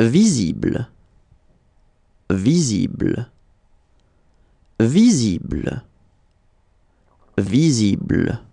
visible, visible, visible, visible.